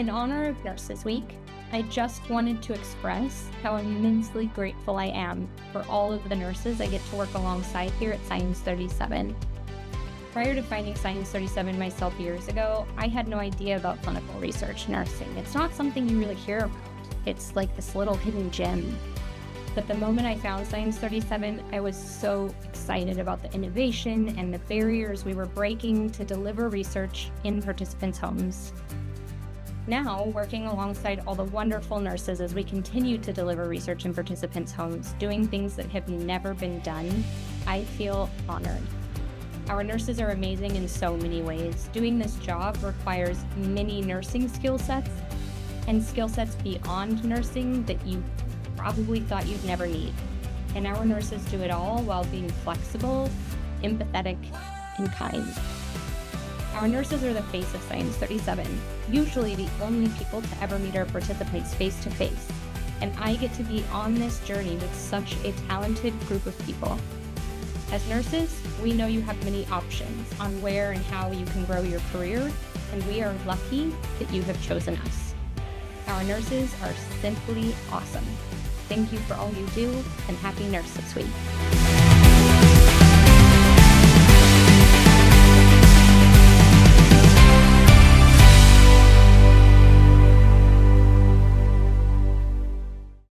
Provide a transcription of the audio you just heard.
In honor of Nurses Week, I just wanted to express how immensely grateful I am for all of the nurses I get to work alongside here at Science 37. Prior to finding Science 37 myself years ago, I had no idea about clinical research nursing. It's not something you really hear about. It's like this little hidden gem. But the moment I found Science 37, I was so excited about the innovation and the barriers we were breaking to deliver research in participants' homes. Now, working alongside all the wonderful nurses as we continue to deliver research in participants' homes, doing things that have never been done, I feel honored. Our nurses are amazing in so many ways. Doing this job requires many nursing skill sets and skill sets beyond nursing that you probably thought you'd never need. And our nurses do it all while being flexible, empathetic, and kind. Our nurses are the face of Science 37, usually the only people to ever meet our participants face to face. And I get to be on this journey with such a talented group of people. As nurses, we know you have many options on where and how you can grow your career, and we are lucky that you have chosen us. Our nurses are simply awesome. Thank you for all you do, and happy Nurses Week.